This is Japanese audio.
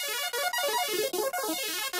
ハハハハ!